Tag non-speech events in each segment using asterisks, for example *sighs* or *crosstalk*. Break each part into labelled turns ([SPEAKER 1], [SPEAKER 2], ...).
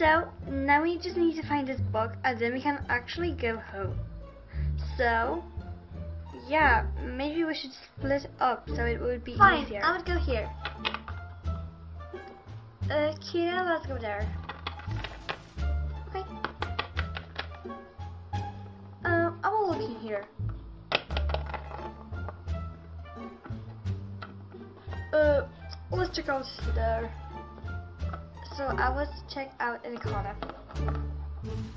[SPEAKER 1] So now we just need to find this book and then we can actually go home. So yeah, maybe we should split up so it would be
[SPEAKER 2] Fine,
[SPEAKER 1] easier.
[SPEAKER 2] I would go here. Uh, Kira, let's go there.
[SPEAKER 1] Okay. Um, I will look in here. Uh, let's check out there. So I will check out in the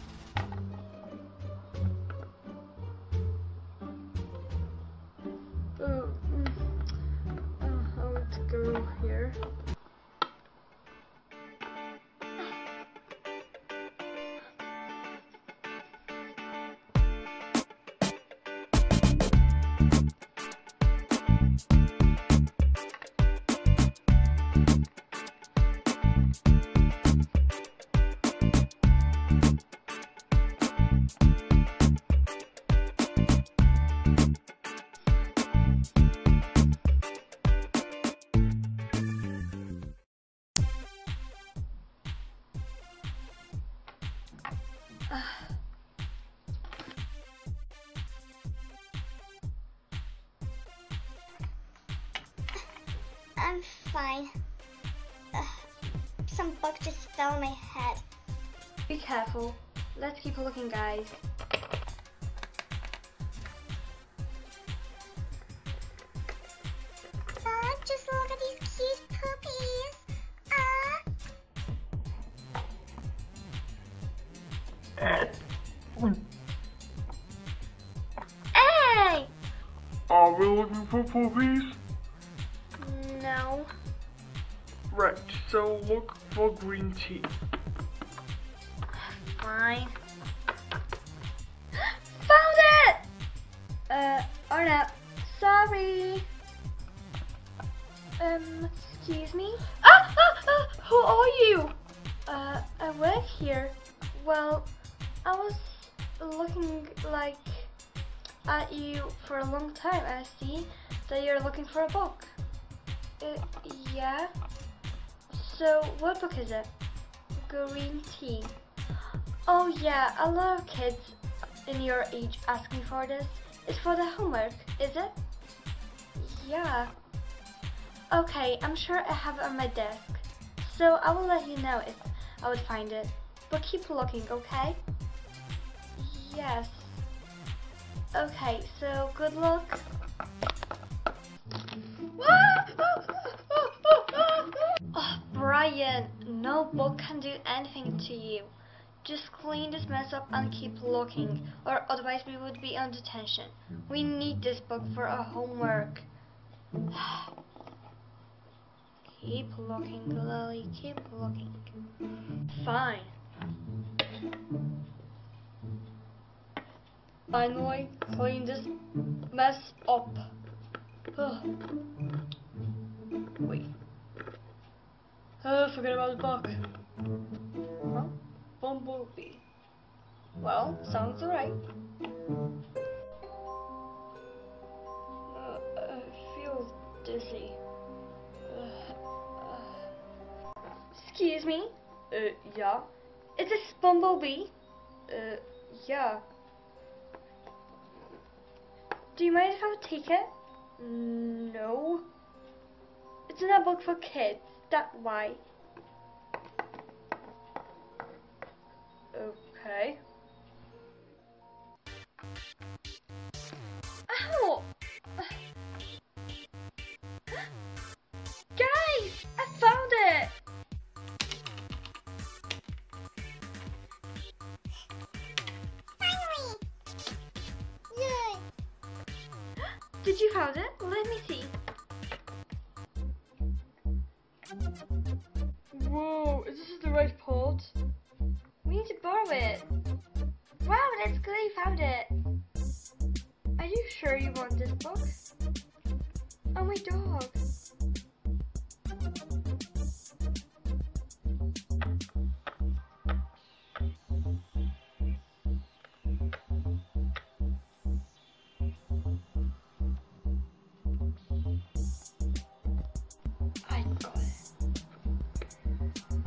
[SPEAKER 3] fine. Ugh, some book just fell on my head.
[SPEAKER 1] Be careful. Let's keep looking, guys.
[SPEAKER 3] Uh, just look at these cute puppies. Uh,
[SPEAKER 1] Hey!
[SPEAKER 4] Are we looking for puppies? So look for green tea.
[SPEAKER 1] Fine. Found it! Uh, Arnett, sorry. Um, excuse me? Ah, ah, ah, who are you? Uh, I work here. Well, I was looking like at you for a long time and I see that you're looking for a book. Uh, yeah? So, what book is it? Green tea. Oh yeah, a lot of kids in your age ask me for this. It's for the homework, is it? Yeah. Okay, I'm sure I have it on my desk. So I will let you know if I would find it. But keep looking, okay? Yes. Okay, so good luck. Just clean this mess up and keep looking, or otherwise we would be on detention. We need this book for our homework. *sighs* keep looking, Lily, keep looking. Fine. Finally, clean this mess up. *sighs* Wait. Oh, forget about the book. Bumblebee. Well, sounds alright. Uh, I feel dizzy. Uh, uh. Excuse me? Uh, yeah? Is this Bumblebee? Uh, yeah. Do you mind if I take it? No. It's in a book for kids, that's why. Did you found it? Let me see. Whoa, is this the right part? We need to borrow it. Wow, that's good you found it. Are you sure you want this book? Oh, my dog.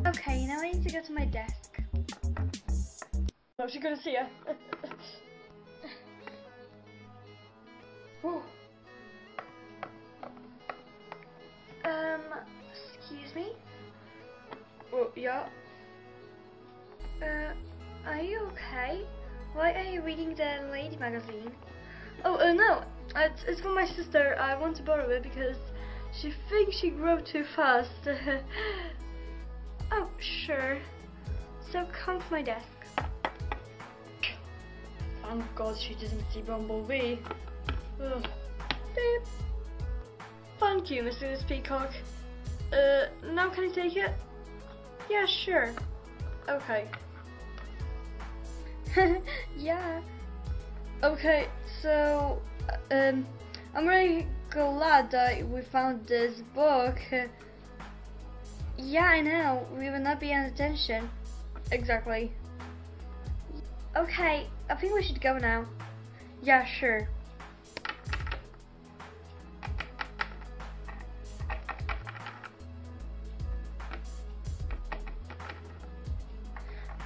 [SPEAKER 1] Okay, now I need to go to my desk. no, she gonna see her. Um, excuse me? Oh, yeah. Uh, are you okay? Why are you reading the lady magazine? Oh, uh, no, it's, it's for my sister. I want to borrow it because she thinks she grew too fast. *laughs* oh, sure. So come to my desk. Thank God she didn't see Bumblebee. Ugh. Beep. Thank you, Mrs. Peacock. Uh, now can I take it? Yeah, sure. Okay. *laughs* yeah. Okay, so um, I'm really glad that we found this book. Yeah, I know. We will not be on attention. Exactly. Okay, I think we should go now. Yeah, sure.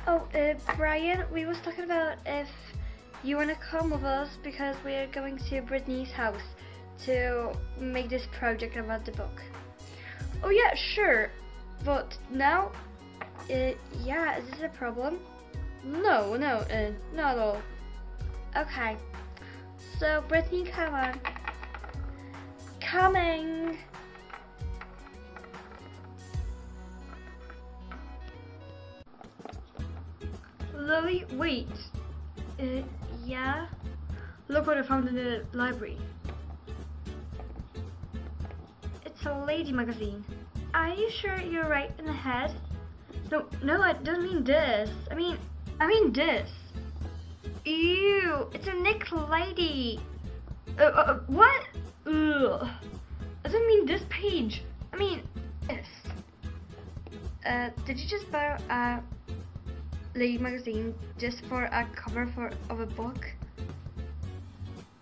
[SPEAKER 1] Oh, uh, Brian, we was talking about if you wanna come with us because we're going to Brittany's house to make this project about the book. Oh yeah, sure. But now, uh, yeah, is this a problem? No, no, uh, not at all. Okay. So, Brittany, come on. Coming! Lily, wait. Uh, yeah? Look what I found in the library. It's a lady magazine. Are you sure you're right in the head? No, no, I don't mean this. I mean, I mean this. Ew, it's a Nick lady. Uh, uh, uh, what? Ugh. I don't mean this page. I mean this. Uh, did you just borrow a lady magazine just for a cover for of a book?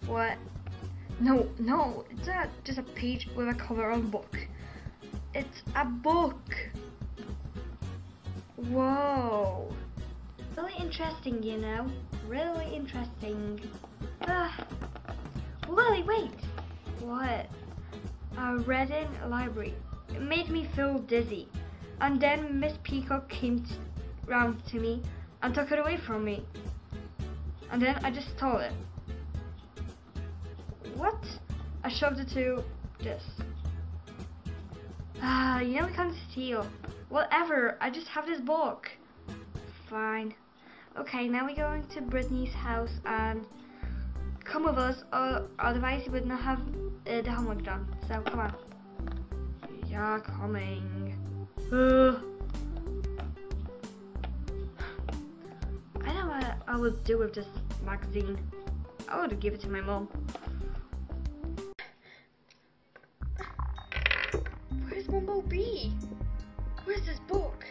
[SPEAKER 1] What? No, no, it's not just a page with a cover of a book. It's a book. Whoa. Really interesting, you know. Really interesting. Ah. Lily, wait. What? I read in a library. It made me feel dizzy. And then Miss Peacock came round to me and took it away from me. And then I just stole it. What? I shoved it to this. Ah, you know we can't steal. Whatever, I just have this book. Fine. Okay, now we're going to Brittany's house and come with us or otherwise you would not have uh, the homework done. So come on. Yeah, coming. Uh. I know what I would do with this magazine. I would give it to my mom. Bo be? Where's this book?